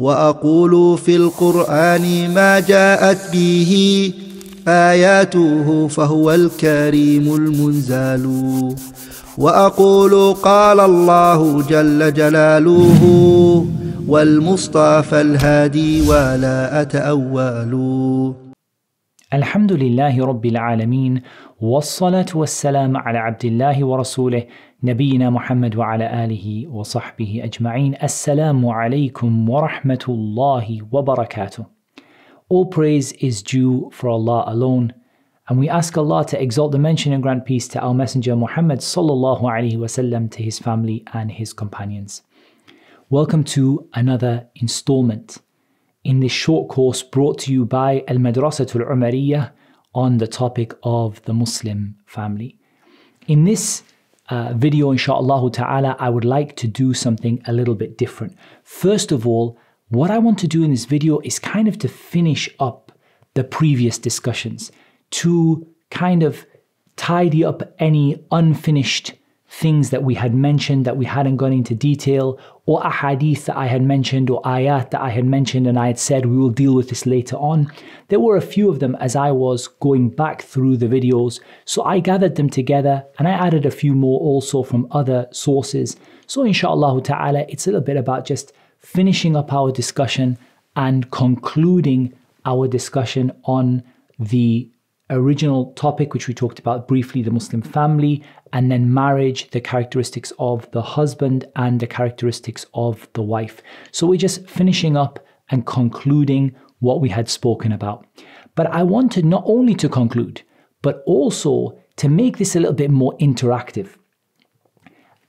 وأقول في القرآن ما جاءت به آياته فهو الكريم المنزال. وأقول قال الله جل جلاله والمصطفى الهادي ولا أتأول. الحمد لله رب العالمين والصلاة والسلام على عبد الله ورسوله نبينا محمد وعلى آله وصحبه أجمعين. السلام عليكم ورحمة الله وبركاته. All praise is due for Allah alone. And we ask Allah to exalt the mention and grant peace to our messenger Muhammad sallallahu alaihi wasallam to his family and his companions. Welcome to another installment. In this short course brought to you by Al Madrasatul Umariyyah on the topic of the Muslim family. In this uh, video, inshallah ta'ala, I would like to do something a little bit different. First of all, what I want to do in this video is kind of to finish up the previous discussions, to kind of tidy up any unfinished things that we had mentioned that we hadn't gone into detail, or ahadith that I had mentioned, or ayat that I had mentioned, and I had said we will deal with this later on. There were a few of them as I was going back through the videos, so I gathered them together and I added a few more also from other sources. So, inshallah ta'ala, it's a little bit about just finishing up our discussion and concluding our discussion on the original topic, which we talked about briefly the Muslim family, and then marriage, the characteristics of the husband and the characteristics of the wife. So we're just finishing up and concluding what we had spoken about. But I wanted not only to conclude, but also to make this a little bit more interactive.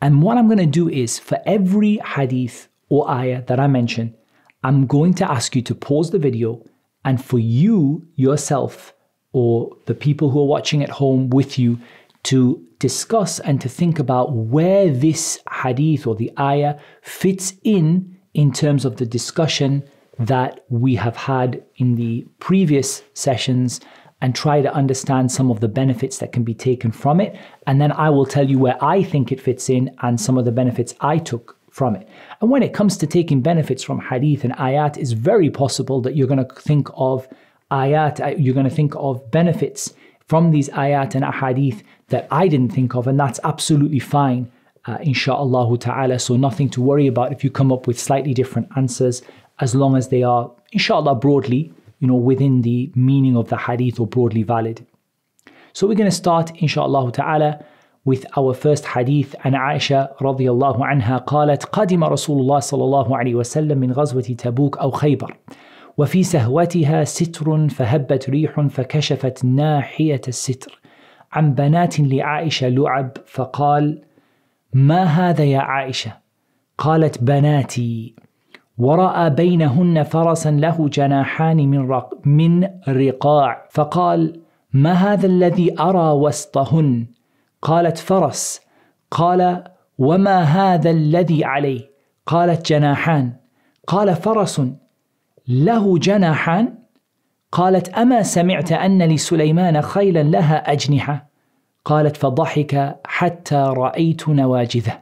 And what I'm going to do is for every hadith or ayah that I mention, I'm going to ask you to pause the video and for you yourself or the people who are watching at home with you to discuss and to think about where this hadith or the ayah fits in in terms of the discussion that we have had in the previous sessions and try to understand some of the benefits that can be taken from it. And then I will tell you where I think it fits in and some of the benefits I took from it. And when it comes to taking benefits from hadith and ayat, it's very possible that you're going to think of ayat, uh, you're going to think of benefits from these ayat and ahadith that I didn't think of, and that's absolutely fine, uh, insha'Allah ta'ala. So, nothing to worry about if you come up with slightly different answers, as long as they are, inshallah, broadly, you know, within the meaning of the hadith or broadly valid. So, we're going to start, insha'Allah ta'ala, with our first hadith عن عائشة رضي الله عنها قالت قدم رسول الله صلى الله عليه وسلم من غزوة تبوك أو خيبر وفي سهوتها ستر فهبت ريح فكشفت ناحية الستر عن بنات لعائشة لعب فقال ما هذا يا عائشة؟ قالت بناتي ورأى بينهن فرسا له جناحان من, رق من رقاع. فقال ما هذا الذي أرى وسطهن؟ قالت فرس. قال وما هذا الذي عليه؟ قالت جناحان. قال فرس. له جناحان؟ قالت اما سمعت ان لسليمان خيلا لها اجنحه قالت فضحك حتى رايت نواجذه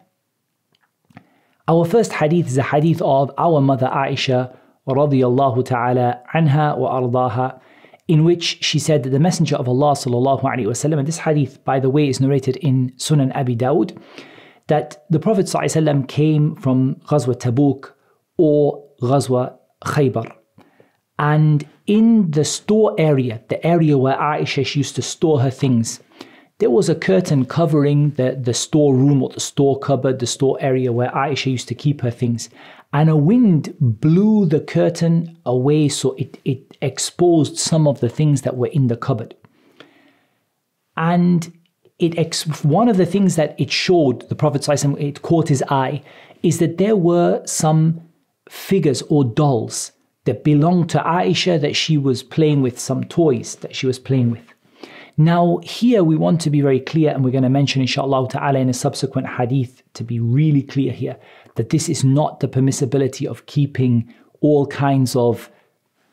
Our first hadith is a hadith of our mother Aisha radiyallahu ta'ala anha wa ardaha in which she said that the messenger of Allah sallallahu alaihi wasallam and this hadith by the way is narrated in Sunan Abi Dawud that the Prophet sallallahu came from Ghazwa Tabuk or Ghazwa Khaybar and in the store area, the area where Aisha used to store her things, there was a curtain covering the, the store room or the store cupboard, the store area where Aisha used to keep her things. And a wind blew the curtain away so it, it exposed some of the things that were in the cupboard. And it ex- one of the things that it showed, the Prophet it caught his eye, is that there were some figures or dolls that belonged to Aisha that she was playing with, some toys that she was playing with. Now, here we want to be very clear, and we're going to mention, inshallah ta'ala, in a subsequent hadith to be really clear here that this is not the permissibility of keeping all kinds of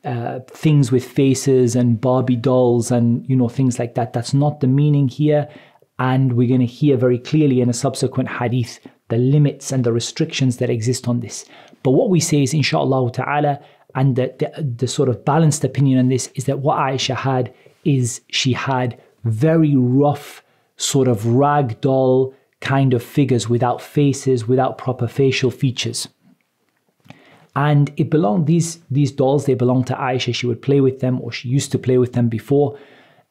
uh, things with faces and Barbie dolls and you know things like that. That's not the meaning here, and we're going to hear very clearly in a subsequent hadith the limits and the restrictions that exist on this. But what we say is, inshallah ta'ala, and the, the, the sort of balanced opinion on this is that what Aisha had is she had very rough, sort of rag doll kind of figures without faces, without proper facial features. And it belonged these these dolls, they belonged to Aisha. She would play with them, or she used to play with them before.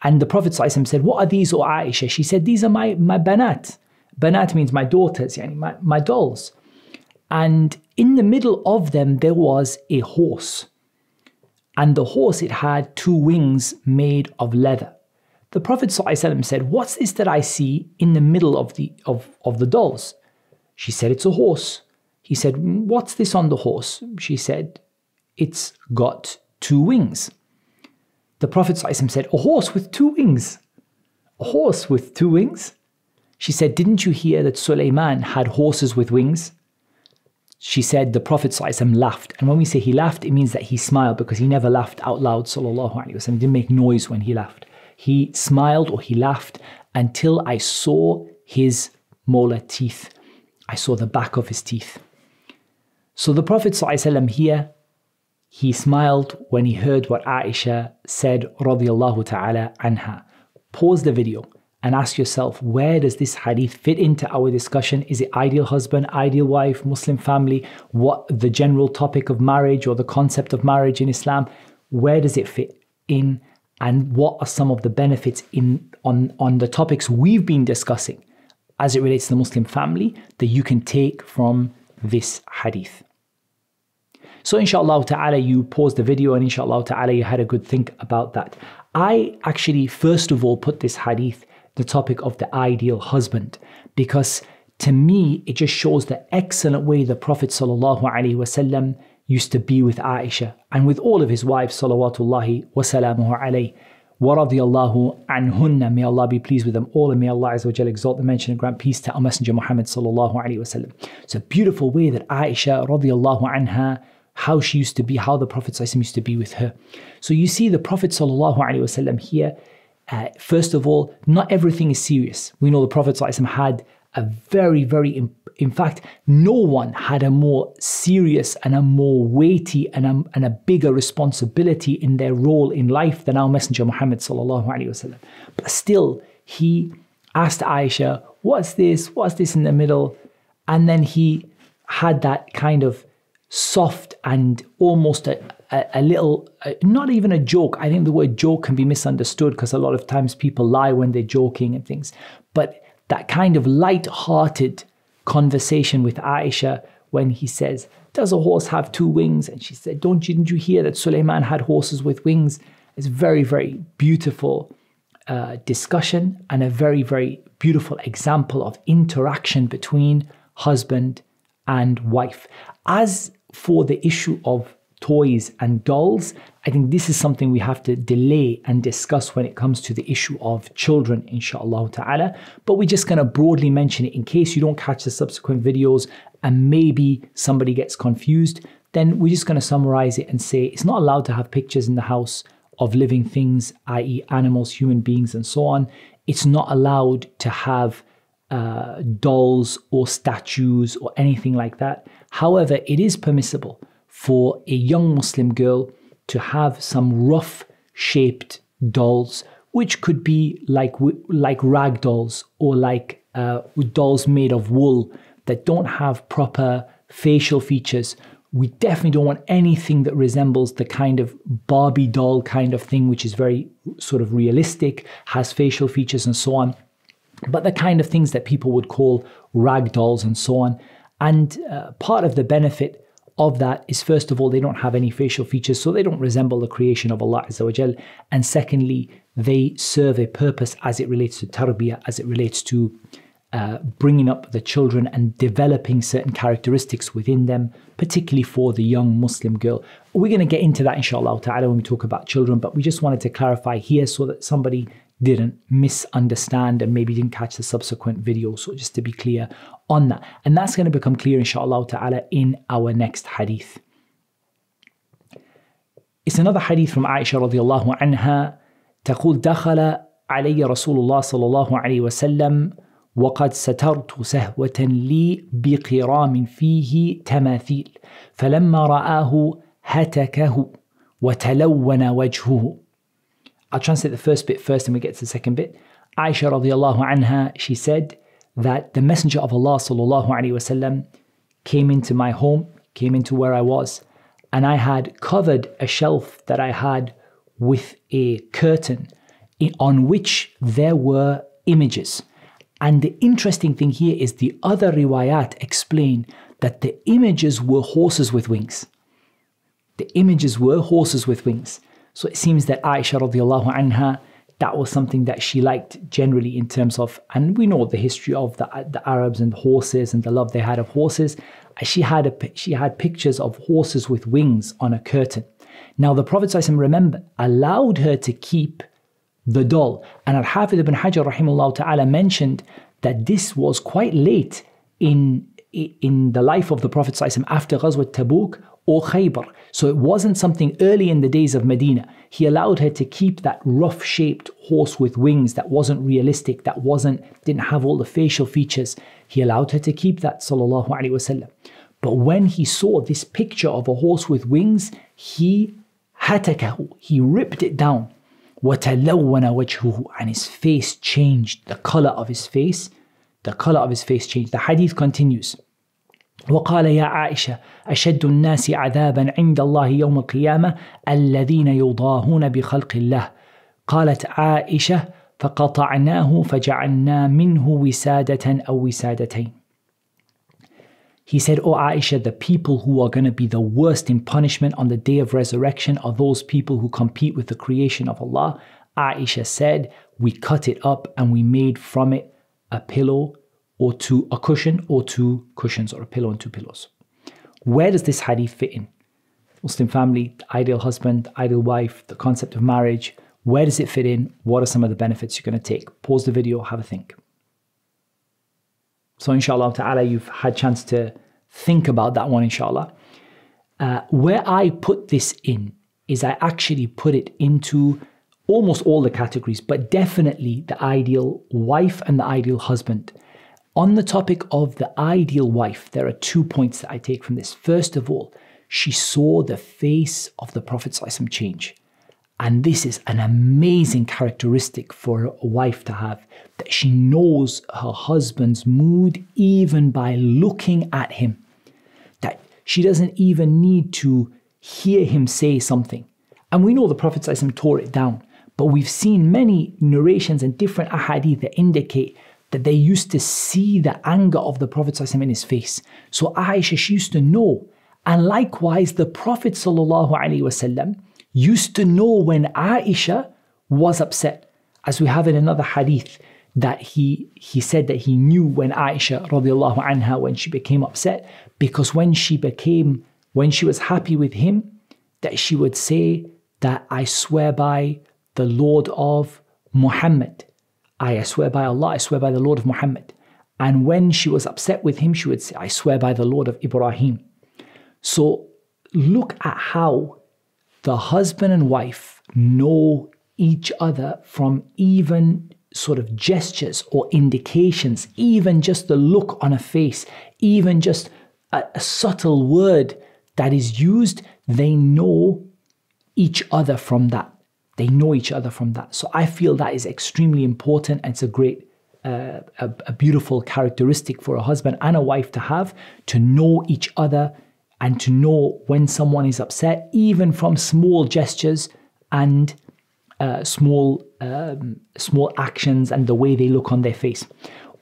And the Prophet said, What are these, O Aisha? She said, These are my, my banat. Banat means my daughters, yani my, my dolls. And in the middle of them, there was a horse. And the horse, it had two wings made of leather. The Prophet said, What's this that I see in the middle of the, of, of the dolls? She said, It's a horse. He said, What's this on the horse? She said, It's got two wings. The Prophet said, A horse with two wings. A horse with two wings? She said, Didn't you hear that Sulaiman had horses with wings? She said, The Prophet ﷺ laughed. And when we say he laughed, it means that he smiled because he never laughed out loud. Sallallahu He didn't make noise when he laughed. He smiled or he laughed until I saw his molar teeth. I saw the back of his teeth. So the Prophet ﷺ here, he smiled when he heard what Aisha said, radiallahu ta'ala anha. Pause the video and ask yourself where does this hadith fit into our discussion? Is it ideal husband, ideal wife, Muslim family? What the general topic of marriage or the concept of marriage in Islam? Where does it fit in? And what are some of the benefits in on, on the topics we've been discussing as it relates to the Muslim family that you can take from this hadith? So inshallah ta'ala, you paused the video and inshallah ta'ala, you had a good think about that. I actually, first of all, put this hadith the topic of the ideal husband. Because to me it just shows the excellent way the Prophet wasallam used to be with Aisha and with all of his wives salawatullahi wasalamuhu alayhi. Waradiyallahu anhunna. May Allah be pleased with them all and may Allah Azza wa exalt them mention and grant peace to our messenger Muhammad sallallahu wasallam it's a beautiful way that Aisha radiyallahu anha how she used to be how the Prophet used to be with her. So you see the Prophet sallallahu alaihi wasallam here uh, first of all, not everything is serious. We know the Prophet had a very, very, in fact, no one had a more serious and a more weighty and a, and a bigger responsibility in their role in life than our Messenger Muhammad. But still, he asked Aisha, What's this? What's this in the middle? And then he had that kind of soft and almost a, a, a little, not even a joke. I think the word joke can be misunderstood because a lot of times people lie when they're joking and things. But that kind of light-hearted conversation with Aisha when he says, "Does a horse have two wings?" and she said, "Don't you, didn't you hear that Suleiman had horses with wings?" It's very very beautiful uh, discussion and a very very beautiful example of interaction between husband and wife. As for the issue of toys and dolls, I think this is something we have to delay and discuss when it comes to the issue of children, inshallah ta'ala. But we're just going to broadly mention it in case you don't catch the subsequent videos and maybe somebody gets confused. Then we're just going to summarize it and say it's not allowed to have pictures in the house of living things, i.e., animals, human beings, and so on. It's not allowed to have uh, dolls or statues or anything like that. However, it is permissible for a young Muslim girl to have some rough shaped dolls, which could be like like rag dolls or like uh, dolls made of wool that don't have proper facial features. We definitely don't want anything that resembles the kind of Barbie doll kind of thing, which is very sort of realistic, has facial features and so on. But the kind of things that people would call rag dolls and so on. And uh, part of the benefit of that is first of all, they don't have any facial features, so they don't resemble the creation of Allah Azza And secondly, they serve a purpose as it relates to tarbiyah, as it relates to uh, bringing up the children and developing certain characteristics within them, particularly for the young Muslim girl. We're going to get into that inshallah ta'ala when we talk about children, but we just wanted to clarify here so that somebody didn't misunderstand and maybe didn't catch the subsequent video. So just to be clear on that. And that's going to become clear inshallah ta'ala in our next hadith. It's another hadith from Aisha radiallahu anha تقول دخل علي رسول الله صلى الله عليه وسلم وقد سترت سهوة لي بقرام فيه تماثيل فلما رآه هتكه وتلون وجهه I'll translate the first bit first and we get to the second bit. Aisha radiallahu anha, she said that the Messenger of Allah sallallahu alayhi wasallam came into my home, came into where I was, and I had covered a shelf that I had with a curtain on which there were images. And the interesting thing here is the other riwayat explain that the images were horses with wings. The images were horses with wings. So it seems that Aisha radiallahu anha, that was something that she liked generally in terms of, and we know the history of the, the Arabs and horses and the love they had of horses. She had, a, she had pictures of horses with wings on a curtain. Now the Prophet remember allowed her to keep the doll. And Al-Hafidh ibn Hajar rahimahullah ta'ala mentioned that this was quite late in, in the life of the Prophet after Ghazwat Tabuk or Khaybar. So it wasn't something early in the days of Medina. He allowed her to keep that rough shaped horse with wings that wasn't realistic, that wasn't, didn't have all the facial features. He allowed her to keep that, sallallahu alaihi wasallam. But when he saw this picture of a horse with wings, he hatakahu, he ripped it down. وَتَلَوَّنَ وَجْهُهُ And his face changed, the color of his face, the color of his face changed. The hadith continues. وقال يا عائشة أشد الناس عذابا عند الله يوم القيامة الذين يضاهون بخلق الله قالت عائشة فقطعناه فجعلنا منه وسادة أو وسادتين He said, O oh Aisha, the people who are going to be the worst in punishment on the day of resurrection are those people who compete with the creation of Allah. Aisha said, We cut it up and we made from it a pillow or two, a cushion or two cushions, or a pillow and two pillows. Where does this hadith fit in? Muslim family, the ideal husband, the ideal wife, the concept of marriage. Where does it fit in? What are some of the benefits you're going to take? Pause the video, have a think. So, inshallah ta'ala, you've had chance to think about that one, inshallah. Uh, where I put this in is I actually put it into almost all the categories, but definitely the ideal wife and the ideal husband. On the topic of the ideal wife, there are two points that I take from this. First of all, she saw the face of the Prophet change. And this is an amazing characteristic for a wife to have that she knows her husband's mood even by looking at him. That she doesn't even need to hear him say something. And we know the Prophet ﷺ tore it down, but we've seen many narrations and different ahadith that indicate that they used to see the anger of the Prophet in his face. So Aisha, she used to know. And likewise, the Prophet used to know when Aisha was upset. As we have in another hadith, that he he said that he knew when Aisha radiallahu anha when she became upset because when she became when she was happy with him that she would say that I swear by the Lord of Muhammad I swear by Allah, I swear by the Lord of Muhammad. And when she was upset with him, she would say, I swear by the Lord of Ibrahim. So look at how the husband and wife know each other from even sort of gestures or indications, even just the look on a face, even just a, a subtle word that is used, they know each other from that. They know each other from that. So I feel that is extremely important. And it's a great, uh, a, a beautiful characteristic for a husband and a wife to have to know each other and to know when someone is upset, even from small gestures and uh, small um, small actions and the way they look on their face.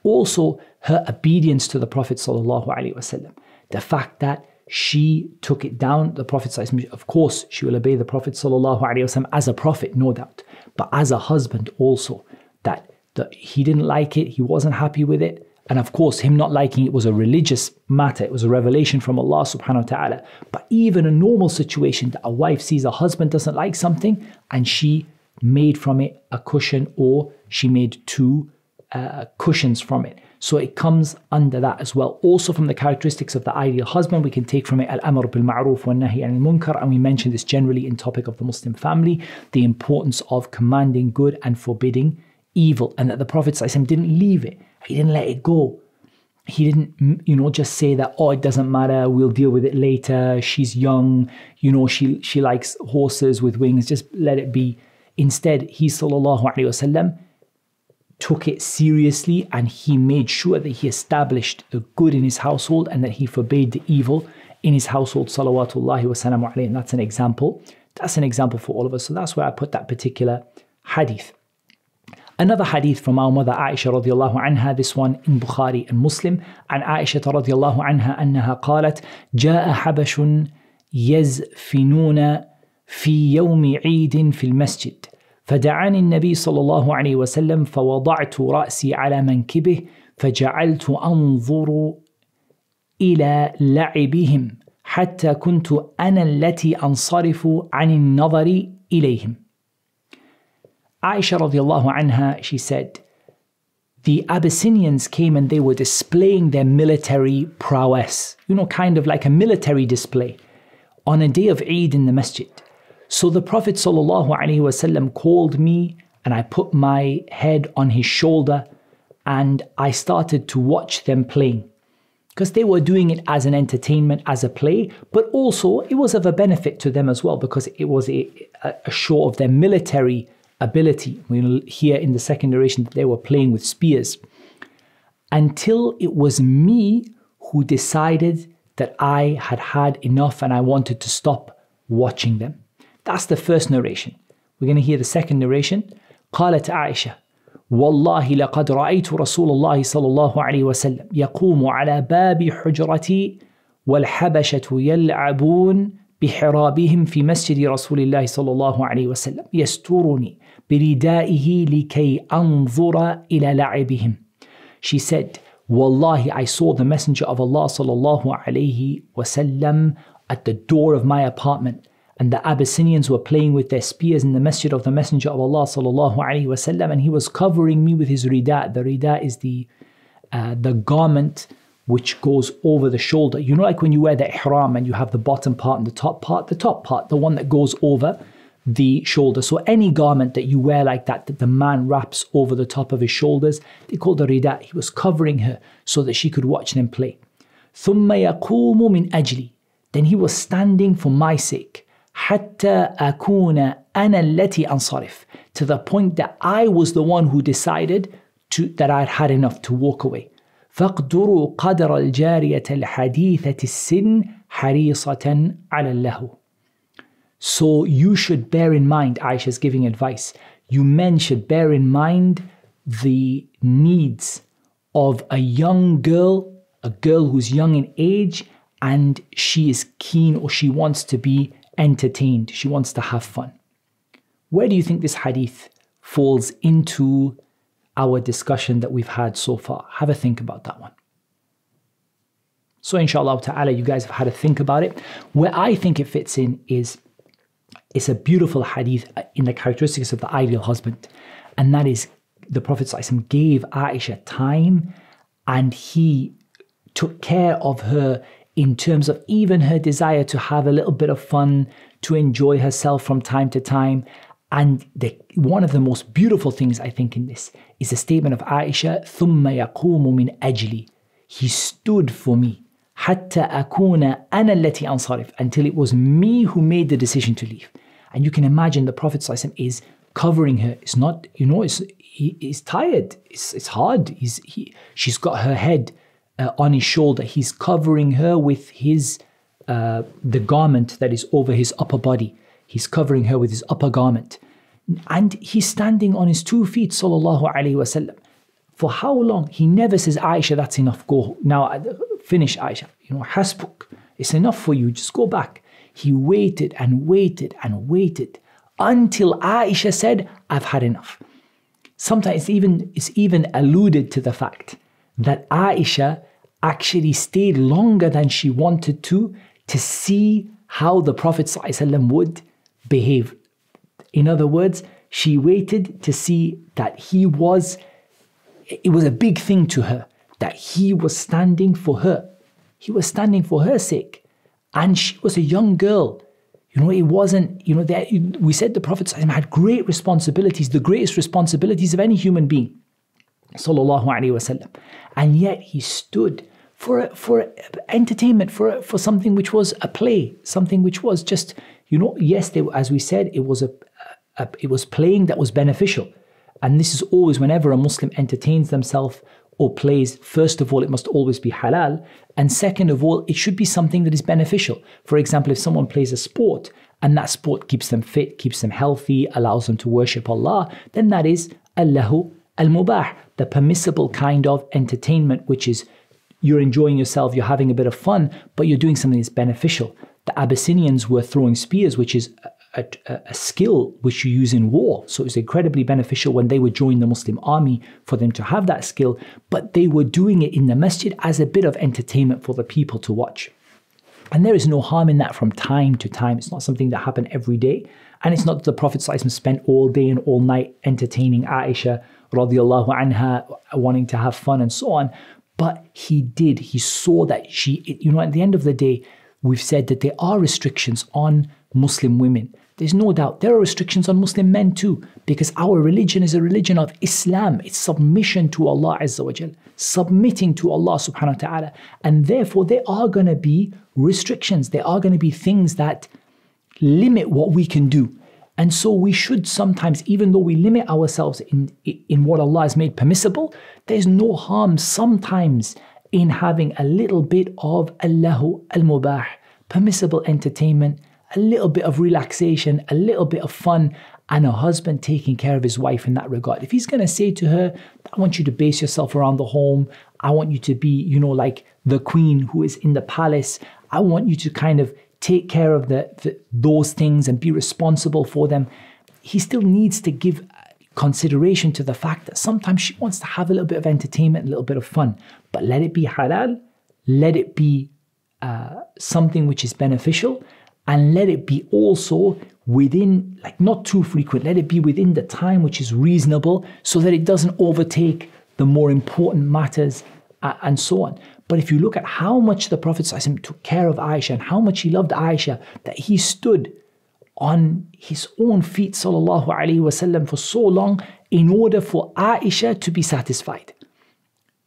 Also, her obedience to the Prophet sallallahu the fact that she took it down. The Prophet, of course, she will obey the Prophet as a prophet, no doubt, but as a husband also. That, that he didn't like it, he wasn't happy with it. And of course, him not liking it was a religious matter, it was a revelation from Allah subhanahu wa ta'ala. But even a normal situation that a wife sees a husband doesn't like something and she made from it a cushion or she made two uh, cushions from it. So it comes under that as well. Also from the characteristics of the ideal husband, we can take from it al-amr bil ma'ruf wa nahi al munkar, and we mentioned this generally in topic of the Muslim family, the importance of commanding good and forbidding evil, and that the Prophet didn't leave it He didn't let it go. He didn't, you know, just say that, oh, it doesn't matter, we'll deal with it later. She's young, you know, she she likes horses with wings, just let it be. Instead, he sallallahu alaihi wasallam took it seriously and he made sure that he established the good in his household and that he forbade the evil in his household, salawatullahi wa alayhi. And that's an example. That's an example for all of us. So that's where I put that particular hadith. Another hadith from our mother Aisha radiallahu anha, this one in Bukhari and Muslim, and Aisha radiallahu anha أنها قالت جاء حبش يزفنون في يوم عيد في المسجد فدعاني النبي صلى الله عليه وسلم فوضعت رأسي على منكبه فجعلت أنظر إلى لعبهم حتى كنت أنا التي أنصرف عن النظر إليهم. Aisha radiallahu anha, she said, the Abyssinians came and they were displaying their military prowess, you know, kind of like a military display on a day of Eid in the masjid. So the Prophet ﷺ called me and I put my head on his shoulder and I started to watch them playing. Because they were doing it as an entertainment, as a play, but also it was of a benefit to them as well because it was a, a show of their military ability. We'll hear in the second narration that they were playing with spears. Until it was me who decided that I had had enough and I wanted to stop watching them. That's the first narration. We're going to hear the second narration. قالت عائشة والله لقد رأيت رسول الله صلى الله عليه وسلم يقوم على باب حجرتي والحبشة يلعبون بحرابهم في مسجد رسول الله صلى الله عليه وسلم يسترني بردائه لكي أنظر إلى لعبهم. She said, Wallahi, I saw the Messenger of Allah صلى الله عليه وسلم at the door of my apartment and the Abyssinians were playing with their spears in the masjid of the Messenger of Allah sallallahu alaihi wasallam, and he was covering me with his rida. The rida is the uh, the garment which goes over the shoulder. You know, like when you wear the ihram and you have the bottom part and the top part. The top part, the one that goes over the shoulder. So any garment that you wear like that, that the man wraps over the top of his shoulders, they call the rida. He was covering her so that she could watch them play. ثم يقوم من أجلي. Then he was standing for my sake. حتى أكون أنا التي أنصرف to the point that I was the one who decided to, that I'd had enough to walk away فاقدروا قدر الجارية الحديثة السن حريصة على اللهو So you should bear in mind, Aisha is giving advice, you men should bear in mind the needs of a young girl, a girl who's young in age, and she is keen or she wants to be entertained, she wants to have fun. Where do you think this hadith falls into our discussion that we've had so far? Have a think about that one. So, inshallah ta'ala, you guys have had a think about it. Where I think it fits in is it's a beautiful hadith in the characteristics of the ideal husband. And that is the Prophet gave Aisha time and he took care of her in terms of even her desire to have a little bit of fun, to enjoy herself from time to time. And the, one of the most beautiful things I think in this is the statement of Aisha, ثُمَّ يَقُومُ مِنْ أَجْلِي He stood for me. حتى أكون أنا التي أنصرف until it was me who made the decision to leave. And you can imagine the Prophet is covering her. It's not, you know, it's, he, he's tired. It's, it's hard. He's, he, she's got her head uh, on his shoulder. He's covering her with his uh, the garment that is over his upper body. He's covering her with his upper garment, and he's standing on his two feet. Sallallahu alaihi wasallam. For how long? He never says, Aisha, that's enough. Go now. Uh, finish, Aisha. You know, hasbuk. It's enough for you. Just go back. He waited and waited and waited until Aisha said, I've had enough. Sometimes it's even, it's even alluded to the fact that Aisha actually stayed longer than she wanted to to see how the Prophet ﷺ would behave. In other words, she waited to see that he was, it was a big thing to her that he was standing for her. He was standing for her sake. And she was a young girl. You know, it wasn't, you know, that we said the Prophet ﷺ had great responsibilities, the greatest responsibilities of any human being. Sallallahu alaihi wasallam. And yet he stood for for entertainment, for for something which was a play, something which was just you know yes, they, as we said, it was a, a it was playing that was beneficial. And this is always whenever a Muslim entertains themselves or plays, first of all, it must always be halal. And second of all, it should be something that is beneficial. For example, if someone plays a sport and that sport keeps them fit, keeps them healthy, allows them to worship Allah, then that is al-lahw al mubah, the permissible kind of entertainment, which is you're enjoying yourself, you're having a bit of fun, but you're doing something that's beneficial. The Abyssinians were throwing spears, which is a, a, a, skill which you use in war. So it was incredibly beneficial when they would join the Muslim army for them to have that skill, but they were doing it in the masjid as a bit of entertainment for the people to watch. And there is no harm in that from time to time. It's not something that happened every day. And it's not that the Prophet spent all day and all night entertaining Aisha radiallahu anha, wanting to have fun and so on. But he did. He saw that she, you know, at the end of the day, we've said that there are restrictions on Muslim women. There's no doubt there are restrictions on Muslim men too, because our religion is a religion of Islam. It's submission to Allah Azza wa Jal, submitting to Allah subhanahu wa ta'ala. And therefore, there are going to be restrictions. There are going to be things that limit what we can do. And so we should sometimes, even though we limit ourselves in, in what Allah has made permissible, there's no harm sometimes in having a little bit of al-lahw al Mubah, permissible entertainment, a little bit of relaxation, a little bit of fun, and a husband taking care of his wife in that regard. If he's going to say to her, I want you to base yourself around the home, I want you to be, you know, like the queen who is in the palace, I want you to kind of take care of the, the those things and be responsible for them. He still needs to give consideration to the fact that sometimes she wants to have a little bit of entertainment, a little bit of fun, but let it be halal, let it be uh, something which is beneficial, and let it be also within, like not too frequent, let it be within the time which is reasonable so that it doesn't overtake the more important matters uh, and so on. But if you look at how much the Prophet took care of Aisha and how much he loved Aisha, that he stood on his own feet wasallam for so long in order for Aisha to be satisfied.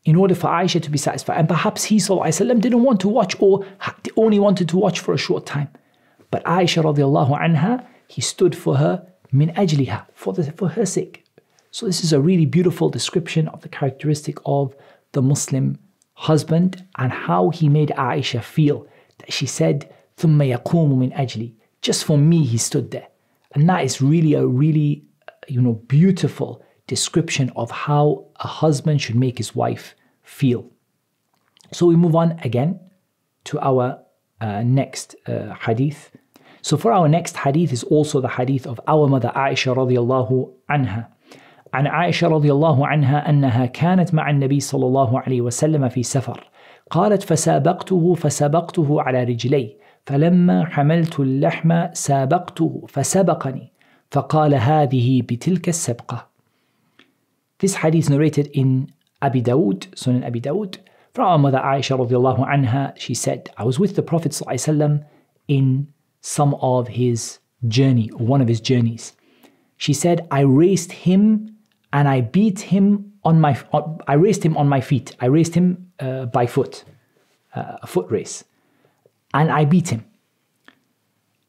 In order for Aisha to be satisfied. And perhaps he sallallahu didn't want to watch or only wanted to watch for a short time. But Aisha radiallahu anha, he stood for her min ajliha, for, the, for her sake. So this is a really beautiful description of the characteristic of the Muslim husband and how he made Aisha feel. That she said, ثُمَّ يَقُومُ مِنْ أَجْلِي Just for me, he stood there. And that is really a really, you know, beautiful description of how a husband should make his wife feel. So we move on again to our uh, next uh, hadith. So for our next hadith is also the hadith of our mother Aisha radiallahu anha. عن عائشة رضي الله عنها أنها كانت مع النبي صلى الله عليه وسلم في سفر قالت فسابقته فسبقته على رجلي فلما حملت اللحم سابقته فسبقني فقال هذه بتلك السبقة This hadith narrated in Abi Dawud, Sunan Abi Dawud, from our mother Aisha radiallahu anha, she said, I was with the Prophet ﷺ in some of his journey, or one of his journeys. She said, I raced him and I beat him on my, I raced him on my feet. I raced him uh, by foot, uh, a foot race. And I beat him.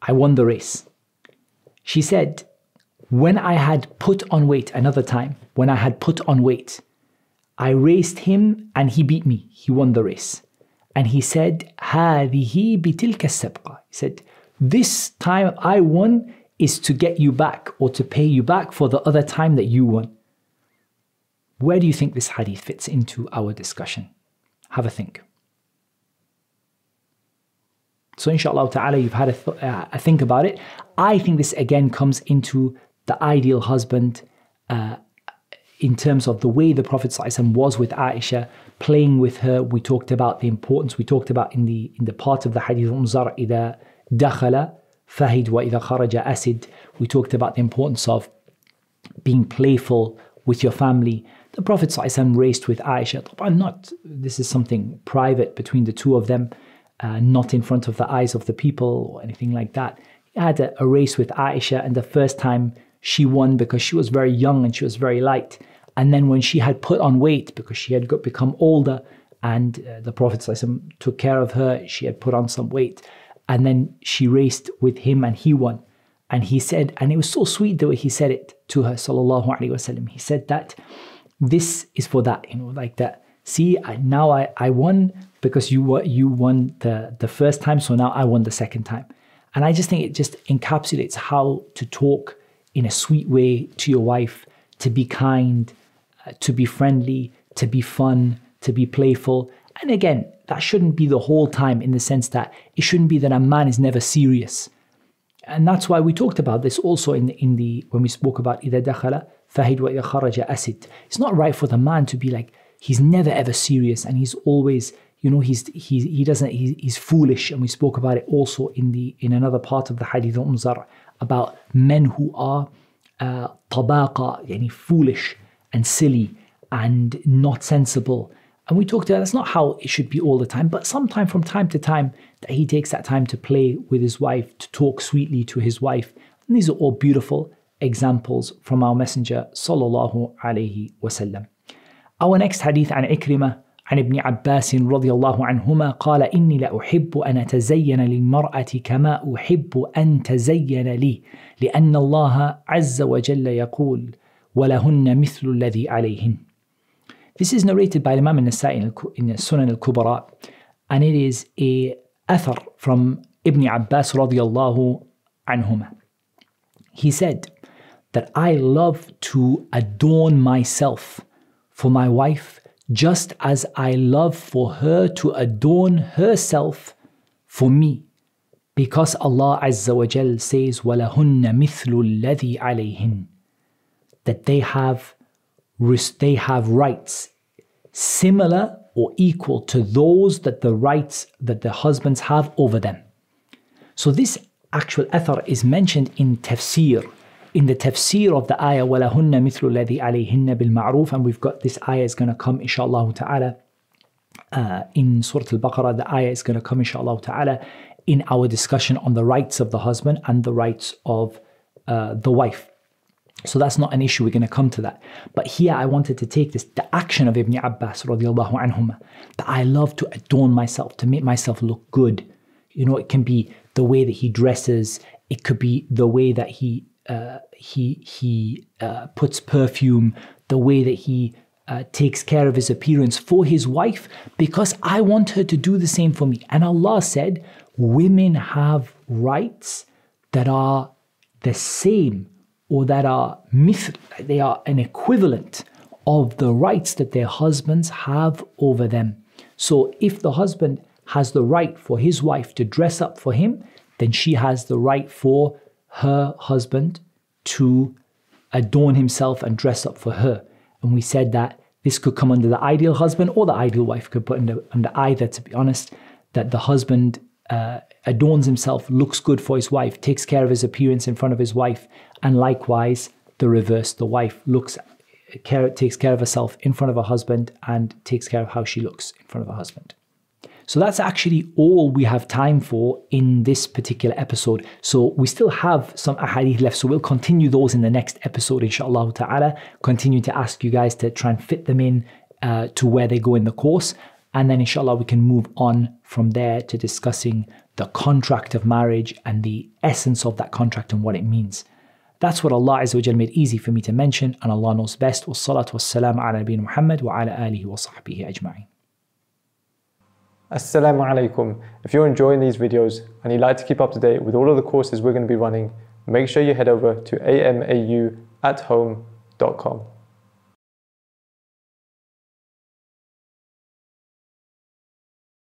I won the race. She said, when I had put on weight another time, when I had put on weight, I raced him and he beat me. He won the race. And he said, هذه بتلك السبقة. He said, this time I won is to get you back or to pay you back for the other time that you won. Where do you think this hadith fits into our discussion? Have a think. So, inshallah ta'ala, you've had a, th- uh, a think about it. I think this again comes into the ideal husband uh, in terms of the way the Prophet ﷺ was with Aisha, playing with her. We talked about the importance, we talked about in the in the part of the hadith, Umzar إذا دخل فهد وإذا خرج أسد. We talked about the importance of being playful with your family. the Prophet ﷺ raced with Aisha. Not this is something private between the two of them, uh, not in front of the eyes of the people or anything like that. He had a, a race with Aisha, and the first time she won because she was very young and she was very light. And then when she had put on weight because she had got, become older and uh, the Prophet ﷺ took care of her, she had put on some weight. And then she raced with him and he won. And he said, and it was so sweet the way he said it to her, sallallahu alaihi wasallam. He said that this is for that, you know, like that. See, I, now I, I won because you were you won the the first time, so now I won the second time. And I just think it just encapsulates how to talk in a sweet way to your wife, to be kind, uh, to be friendly, to be fun, to be playful. And again, that shouldn't be the whole time in the sense that it shouldn't be that a man is never serious. And that's why we talked about this also in the, in the when we spoke about إذا دخل فهد وإذا خرج أسد. It's not right for the man to be like he's never ever serious and he's always you know he's he he doesn't he, he's foolish and we spoke about it also in the in another part of the hadith of Umzar about men who are uh, tabaqa yani foolish and silly and not sensible and we talked about that's not how it should be all the time, but sometime from time to time that he takes that time to play with his wife, to talk sweetly to his wife. And these are all beautiful examples from our Messenger sallallahu alaihi wasallam. Our next hadith عن عكرمة عن ابن عباس رضي الله عنهما قال إني لأحب أن أتزين للمرأة كما أحب أن تزين لي لأن الله عز وجل يقول ولهن مثل الذي عليهن this is narrated by Imam al-Nasa'i in the Sunan al-Kubra, and it is a athar from Ibn Abbas radiallahu anhuma. He said that I love to adorn myself for my wife just as I love for her to adorn herself for me. Because Allah Azza wa Jal says, وَلَهُنَّ مِثْلُ الَّذِي عَلَيْهِنَّ That they have they have rights similar or equal to those that the rights that the husbands have over them. So this actual athar is mentioned in tafsir in the tafsir of the ayah وَلَهُنَّ مِثْلُ الَّذِي عَلَيْهِنَّ بِالْمَعْرُوفِ and we've got this ayah is going to come inshallah ta'ala uh, in Surah Al-Baqarah the ayah is going to come inshallah ta'ala in our discussion on the rights of the husband and the rights of uh, the wife so that's not an issue we're going to come to that but here I wanted to take this the action of Ibn Abbas radiallahu that I love to adorn myself to make myself look good you know it can be the way that he dresses it could be the way that he uh, he he uh, puts perfume, the way that he uh, takes care of his appearance for his wife, because I want her to do the same for me. And Allah said, women have rights that are the same or that are mithl, they are an equivalent of the rights that their husbands have over them. So if the husband has the right for his wife to dress up for him, then she has the right for her husband to adorn himself and dress up for her. And we said that this could come under the ideal husband or the ideal wife, could put under, under either, to be honest, that the husband uh, adorns himself, looks good for his wife, takes care of his appearance in front of his wife, and likewise the reverse. The wife looks care, takes care of herself in front of her husband and takes care of how she looks in front of her husband. So that's actually all we have time for in this particular episode. So we still have some ahadith left. So we'll continue those in the next episode, inshallah ta'ala. Continue to ask you guys to try and fit them in uh, to where they go in the course. And then inshallah we can move on from there to discussing the contract of marriage and the essence of that contract and what it means. That's what Allah Azza made easy for me to mention, and Allah knows best. Wassalatu wassalamu ala nabiyina Muhammad wa ala alihi wa sahbihi ajma'in. Assalamu alaikum. If you're enjoying these videos and you'd like to keep up to date with all of the courses we're going to be running, make sure you head over to amauathome.com.